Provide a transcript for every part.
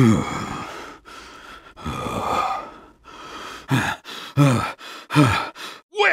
Where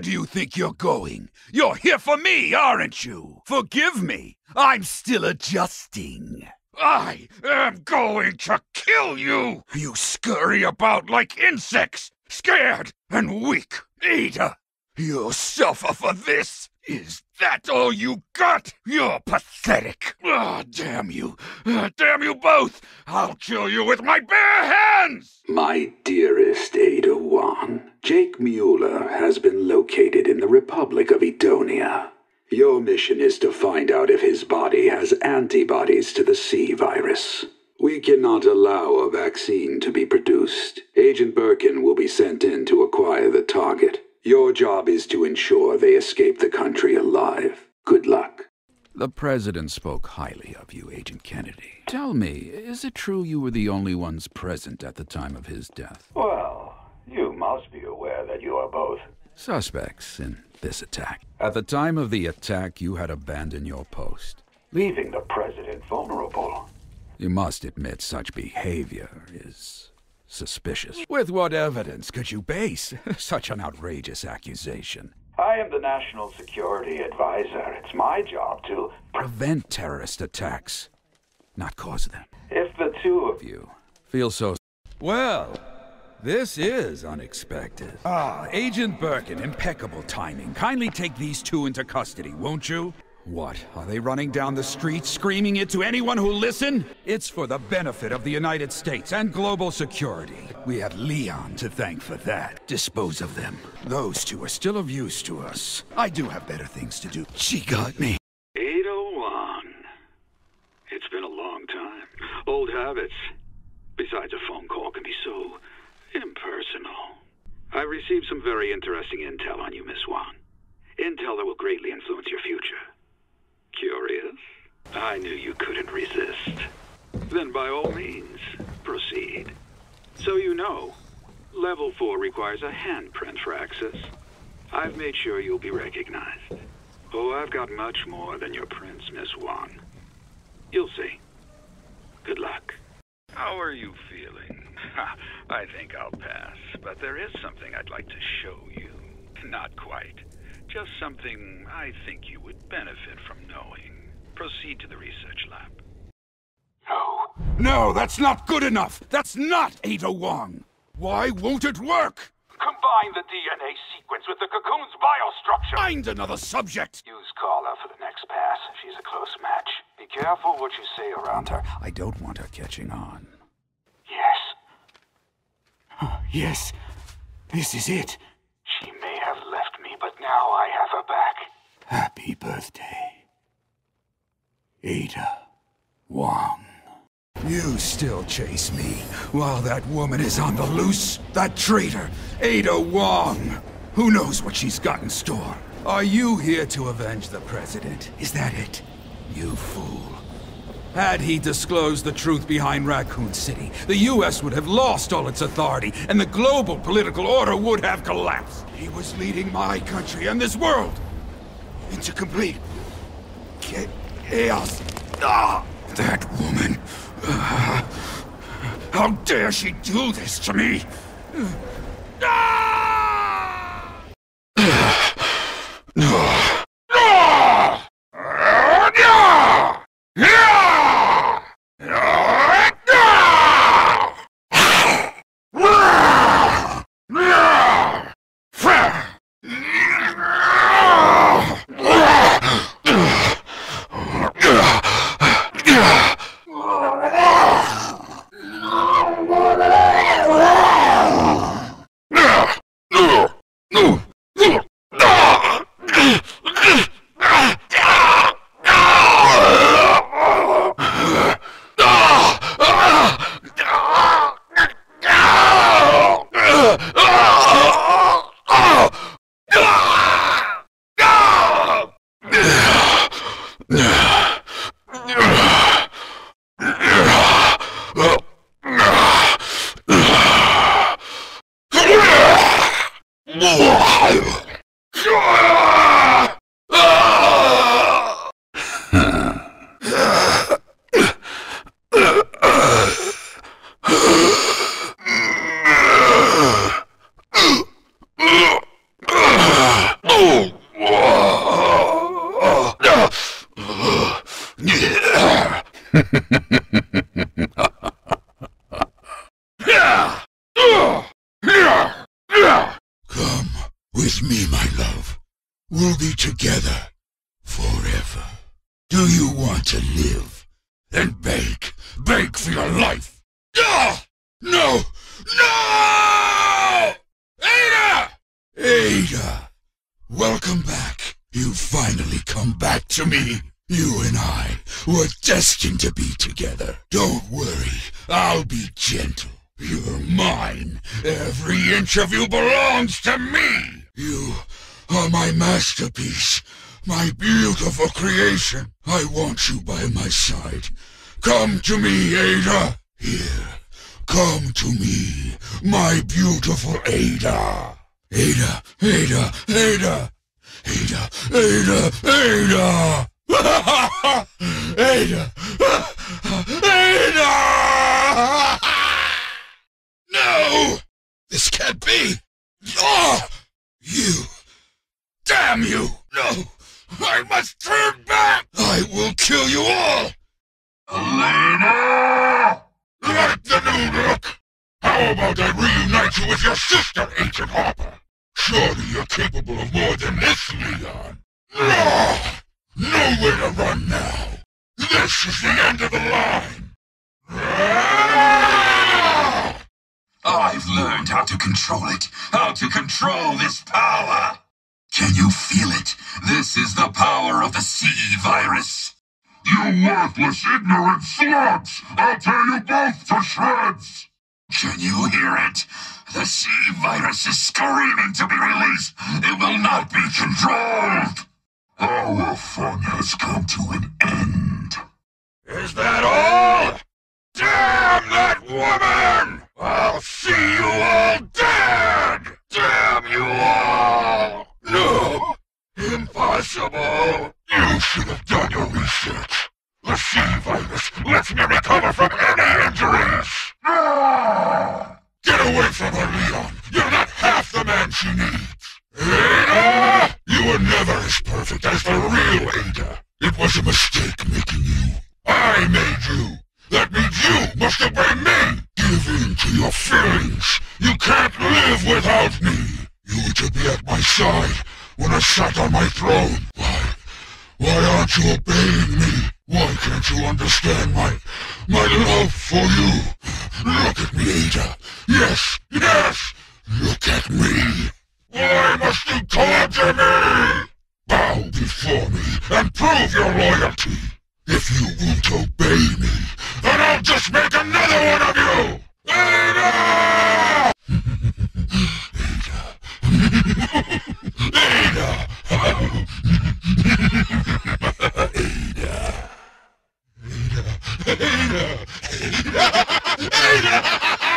do you think you're going? You're here for me, aren't you? Forgive me. I'm still adjusting. I am going to kill you! You scurry about like insects, scared and weak. Ada, you'll suffer for this. Is that all you got? You're pathetic. Ah, damn you. Ah, damn you both. I'll kill you with my bare hands! My dearest Ada Wong, Jake Muller has been located in the Republic of Edonia. Your mission is to find out if his body has antibodies to the C virus. We cannot allow a vaccine to be produced. Agent Birkin will be sent in to acquire the target. Your job is to ensure they escape the country alive. Good luck. The President spoke highly of you, Agent Kennedy. Tell me, is it true you were the only ones present at the time of his death? Well, you must be aware that you are both. Suspects in this attack. At the time of the attack, you had abandoned your post. Leaving the President vulnerable. You must admit such behavior is suspicious. With what evidence could you base such an outrageous accusation? I am the National Security Advisor. It's my job to prevent terrorist attacks, not cause them. If the two of you feel so. Well, this is unexpected. Ah, Agent Birkin, impeccable timing. Kindly take these two into custody, won't you? What? Are they running down the street screaming it to anyone who'll listen? It's for the benefit of the United States and global security. We have Leon to thank for that. Dispose of them. Those two are still of use to us. I do have better things to do. She got me. 801. It's been a long time. Old habits. Besides, a phone call can be so impersonal. I received some very interesting intel on you, Miss Wong. Intel that will greatly influence your future. Curious? I knew you couldn't resist. Then by all means, proceed. So you know, Level 4 requires a handprint for access. I've made sure you'll be recognized. Oh, I've got much more than your prints, Miss Wong. You'll see. Good luck. How are you feeling? I think I'll pass, but there is something I'd like to show you. Not quite. Just something I think you would benefit from knowing. Proceed to the research lab. No. No, that's not good enough! That's not Ada Wong! Why won't it work? Combine the DNA sequence with the cocoon's biostructure! Find another subject! Use Carla for the next pass. She's a close match. Be careful what you say around her. I don't want her catching on. Yes. yes. This is it. She may have left me, but now I have her back. Happy birthday. Ada Wong. You still chase me while that woman is on the loose? That traitor, Ada Wong. Who knows what she's got in store? Are you here to avenge the President? Is that it? You fool. Had he disclosed the truth behind Raccoon City, the U.S. would have lost all its authority, and the global political order would have collapsed. He was leading my country and this world into complete chaos. Ah, that woman. Uh, how dare she do this to me? Ah! Forever. Do you want to live and beg, beg for your life? Ah! No! No! Ada! Ada! Welcome back. You finally come back to me. You and I were destined to be together. Don't worry, I'll be gentle. You're mine. Every inch of you belongs to me. You are my masterpiece, my beautiful creation. I want you by my side. Come to me, Ada. Here, come to me, my beautiful Ada. Ada, Ada, Ada. Ada, Ada, Ada! Ada! Ada! No! This can't be! Oh! You! Damn you! No! I must turn back! I will kill you all! Helena! Like the new look! How about I reunite you with your sister, Agent Harper? Surely you're capable of more than this, Leon. No! Nowhere to run now! This is the end of the line! I've learned how to control it, how to control this power. Can you feel it? This is the power of the C-Virus. You worthless, ignorant slugs! I'll tear you both to shreds! Can you hear it? The C-Virus is screaming to be released. It will not be controlled. Our fun has come to an end. Is that all? Damn that woman! I'll see you all dead! Damn you all! No! Impossible! You should have done your research. The C-Virus lets me recover from any injuries! Ah! Get away from her, Leon! You're not half the man she needs! Ada! You were never as perfect as the real Ada! It was a mistake making you. I made you! That means you must obey me! Give in to your feelings! You can't live without me! Be at my side when I sat on my throne. Why? Why aren't you obeying me? Why can't you understand my... my love for you? Look at me, Ada. Yes, yes! Look at me! Why must you torture me? Bow before me and prove your loyalty! If you won't obey me, then I'll just make another one of you! Ada! Ada! Ada! Ada! Ada! Ada!